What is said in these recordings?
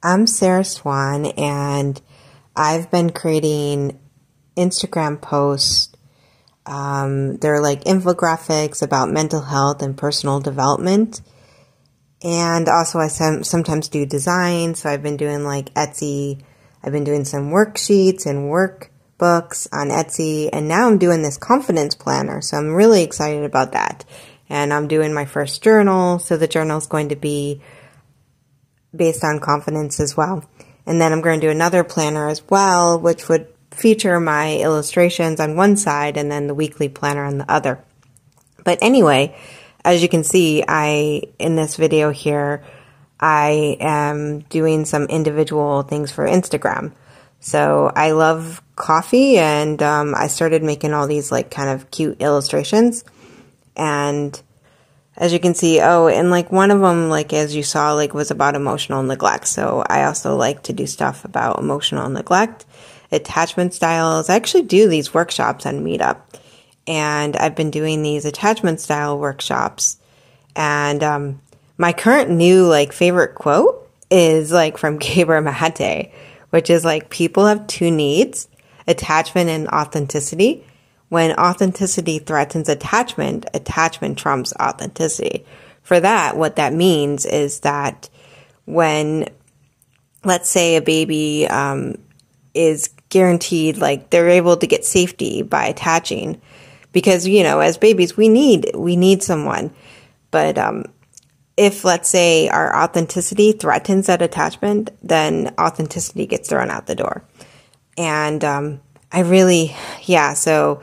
I'm Sarah Swan, and I've been creating Instagram posts. Um, they're like infographics about mental health and personal development. And also, I sometimes do design. So I've been doing like Etsy. I've been doing some worksheets and workbooks on Etsy. And now I'm doing this confidence planner. So I'm really excited about that. And I'm doing my first journal. So the journal is going to be based on confidence as well. And then I'm going to do another planner as well, which would feature my illustrations on one side and then the weekly planner on the other. But anyway, as you can see, I, in this video here, I am doing some individual things for Instagram. So I love coffee and um, I started making all these like kind of cute illustrations. And as you can see, oh, and like one of them, like as you saw, like was about emotional neglect. So I also like to do stuff about emotional neglect, attachment styles. I actually do these workshops on Meetup, and I've been doing these attachment style workshops. And um, my current new like favorite quote is like from Gabor Mate, which is like people have two needs: attachment and authenticity. When authenticity threatens attachment, attachment trumps authenticity. For that, what that means is that when, let's say, a baby um, is guaranteed, like they're able to get safety by attaching, because you know, as babies, we need we need someone. But um, if let's say our authenticity threatens that attachment, then authenticity gets thrown out the door. And um, I really, yeah, so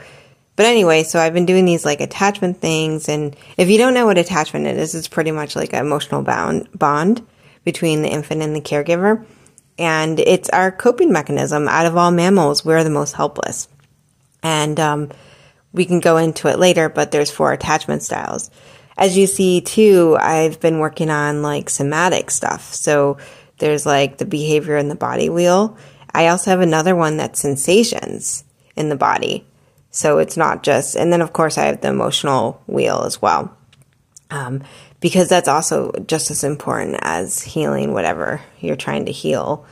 but anyway, so I've been doing these like attachment things. And if you don't know what attachment is, it's pretty much like an emotional bound, bond between the infant and the caregiver. And it's our coping mechanism. Out of all mammals, we're the most helpless. And um, we can go into it later, but there's four attachment styles. As you see too, I've been working on like somatic stuff. So there's like the behavior in the body wheel. I also have another one that's sensations in the body. So it's not just, and then of course I have the emotional wheel as well. Um, because that's also just as important as healing whatever you're trying to heal.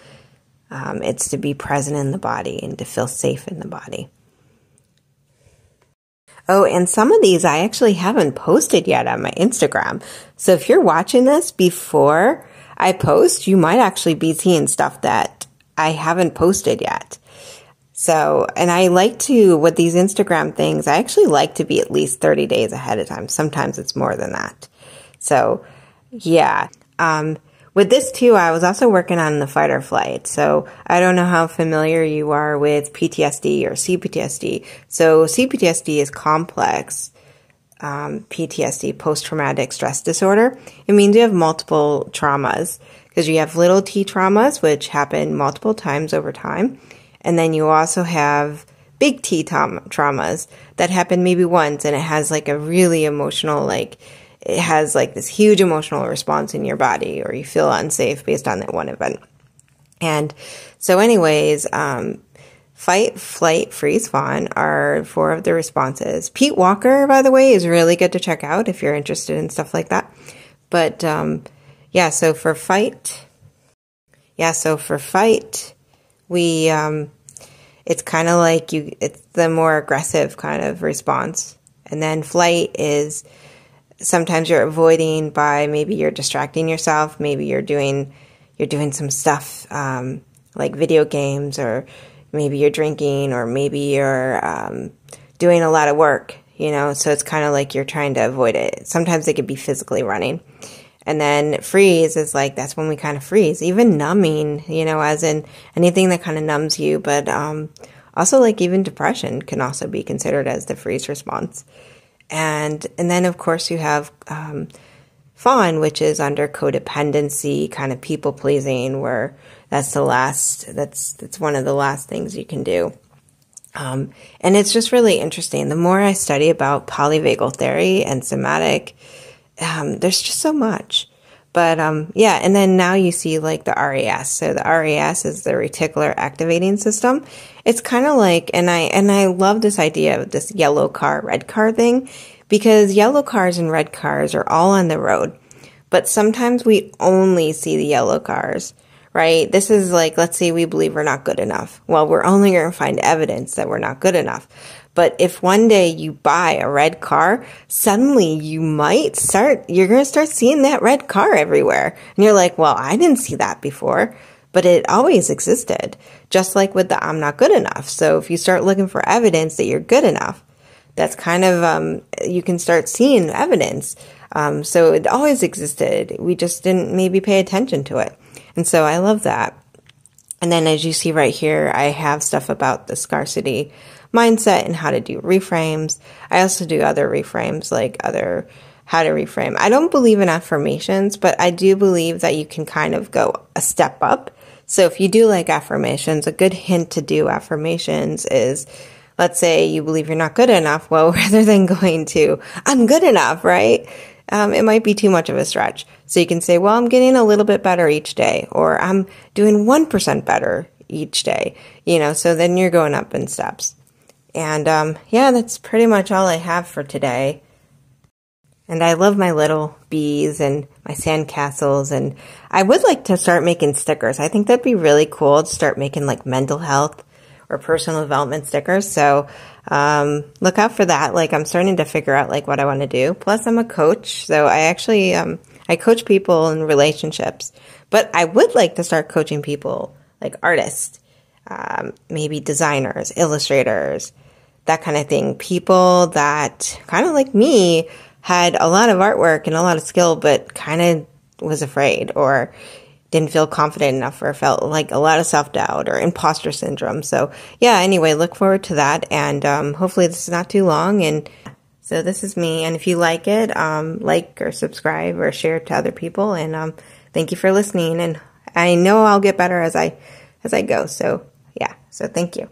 Um, it's to be present in the body and to feel safe in the body. Oh, and some of these I actually haven't posted yet on my Instagram. So if you're watching this before I post, you might actually be seeing stuff that I haven't posted yet. So, and I like to, with these Instagram things, I actually like to be at least 30 days ahead of time. Sometimes it's more than that. So, yeah. Um, with this too, I was also working on the fight or flight. So I don't know how familiar you are with PTSD or CPTSD. So CPTSD is complex um, PTSD, post traumatic stress disorder. It means you have multiple traumas because you have little t traumas, which happen multiple times over time. And then you also have big T traumas that happen maybe once and it has like a really emotional, like, it has like this huge emotional response in your body or you feel unsafe based on that one event. And so, anyways, um, fight, flight, freeze, fawn are four of the responses. Pete Walker, by the way, is really good to check out if you're interested in stuff like that. But um, yeah, so for fight, yeah, so for fight, we um, it's kind of like you it's the more aggressive kind of response. And then flight is sometimes you're avoiding by maybe you're distracting yourself maybe you're doing you're doing some stuff um, like video games or maybe you're drinking or maybe you're um, doing a lot of work you know? So it's kind of like you're trying to avoid it. Sometimes it could be physically running and then freeze is like that's when we kind of freeze. Even numbing, you know, as in anything that kind of numbs you, but um, also like even depression can also be considered as the freeze response. And and then of course you have um, fawn, which is under codependency, kind of people pleasing, where that's the last that's that's one of the last things you can do. Um, and it's just really interesting. The more I study about polyvagal theory and somatic um, there's just so much. But um, yeah, and then now you see like the RAS. So the RAS is the reticular activating system. It's kind of like, and I and I love this idea of this yellow car, red car thing, because yellow cars and red cars are all on the road, but sometimes we only see the yellow cars. Right? This is like, let's say we believe we're not good enough. Well, we're only going to find evidence that we're not good enough. But if one day you buy a red car, suddenly you might start, you're going to start seeing that red car everywhere. And you're like, well, I didn't see that before, but it always existed. Just like with the I'm not good enough. So if you start looking for evidence that you're good enough, that's kind of, um, you can start seeing evidence. Um, so it always existed. We just didn't maybe pay attention to it. And so I love that. And then as you see right here, I have stuff about the scarcity mindset and how to do reframes. I also do other reframes, like other how to reframe. I don't believe in affirmations, but I do believe that you can kind of go a step up. So if you do like affirmations, a good hint to do affirmations is let's say you believe you're not good enough. Well, rather than going to, I'm good enough, right? Um, it might be too much of a stretch. So you can say, well, I'm getting a little bit better each day, or I'm doing 1% better each day, you know, so then you're going up in steps. And um, yeah, that's pretty much all I have for today. And I love my little bees and my sandcastles. And I would like to start making stickers. I think that'd be really cool to start making like mental health or personal development stickers. So um, look out for that. Like I'm starting to figure out like what I want to do. Plus, I'm a coach, so I actually um, I coach people in relationships. But I would like to start coaching people like artists, um, maybe designers, illustrators, that kind of thing. People that kind of like me had a lot of artwork and a lot of skill, but kind of was afraid or didn't feel confident enough or felt like a lot of self doubt or imposter syndrome. So, yeah, anyway, look forward to that. And um, hopefully, this is not too long. And so, this is me. And if you like it, um, like or subscribe or share it to other people. And um, thank you for listening. And I know I'll get better as I as I go. So, yeah. So, thank you.